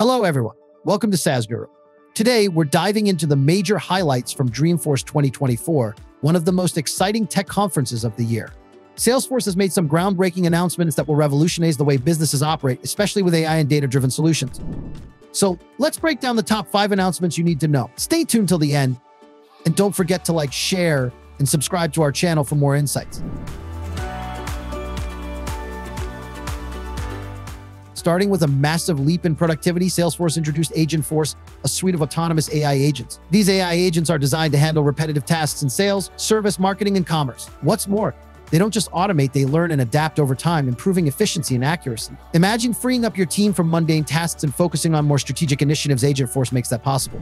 Hello, everyone. Welcome to SaaS Guru. Today, we're diving into the major highlights from Dreamforce 2024, one of the most exciting tech conferences of the year. Salesforce has made some groundbreaking announcements that will revolutionize the way businesses operate, especially with AI and data-driven solutions. So let's break down the top five announcements you need to know. Stay tuned till the end, and don't forget to like, share, and subscribe to our channel for more insights. Starting with a massive leap in productivity, Salesforce introduced Agentforce, a suite of autonomous AI agents. These AI agents are designed to handle repetitive tasks in sales, service, marketing, and commerce. What's more, they don't just automate, they learn and adapt over time, improving efficiency and accuracy. Imagine freeing up your team from mundane tasks and focusing on more strategic initiatives. Agentforce makes that possible.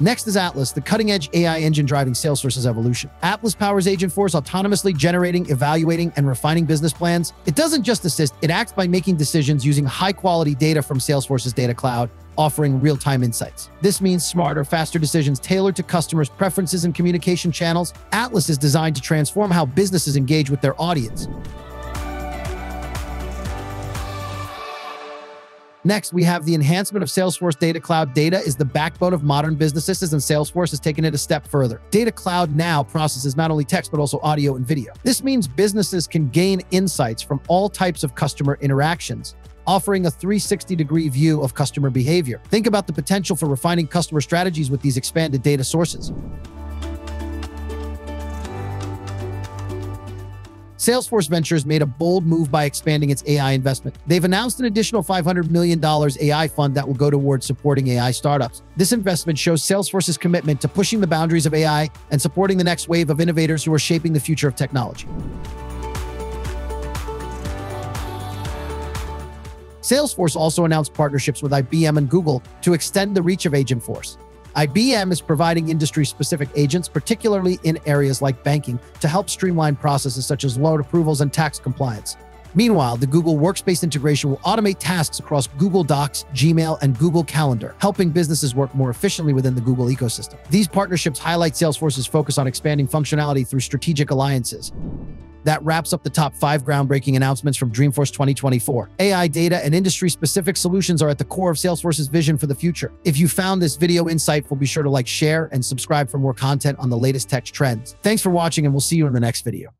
Next is Atlas, the cutting-edge AI engine driving Salesforce's evolution. Atlas powers Agentforce autonomously generating, evaluating, and refining business plans. It doesn't just assist, it acts by making decisions using high-quality data from Salesforce's data cloud, offering real-time insights. This means smarter, faster decisions tailored to customers' preferences and communication channels. Atlas is designed to transform how businesses engage with their audience. Next, we have the enhancement of Salesforce Data Cloud. Data is the backbone of modern businesses, and Salesforce has taken it a step further. Data Cloud now processes not only text, but also audio and video. This means businesses can gain insights from all types of customer interactions, offering a 360-degree view of customer behavior. Think about the potential for refining customer strategies with these expanded data sources. Salesforce Ventures made a bold move by expanding its AI investment. They've announced an additional $500 million AI fund that will go towards supporting AI startups. This investment shows Salesforce's commitment to pushing the boundaries of AI and supporting the next wave of innovators who are shaping the future of technology. Salesforce also announced partnerships with IBM and Google to extend the reach of Agentforce. IBM is providing industry-specific agents, particularly in areas like banking, to help streamline processes such as loan approvals and tax compliance. Meanwhile, the Google Workspace integration will automate tasks across Google Docs, Gmail, and Google Calendar, helping businesses work more efficiently within the Google ecosystem. These partnerships highlight Salesforce's focus on expanding functionality through strategic alliances. That wraps up the top five groundbreaking announcements from Dreamforce 2024. AI data and industry-specific solutions are at the core of Salesforce's vision for the future. If you found this video insightful, be sure to like, share, and subscribe for more content on the latest tech trends. Thanks for watching, and we'll see you in the next video.